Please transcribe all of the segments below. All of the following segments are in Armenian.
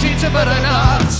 teacher, but I'm not.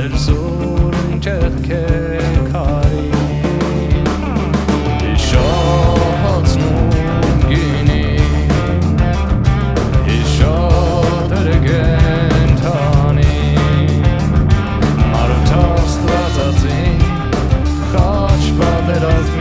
դեր սուրն չեղքե քարի Իշահացնում գինի Իշահ դերգեն թանի Մարութաստվածածին խաչ պատերազմի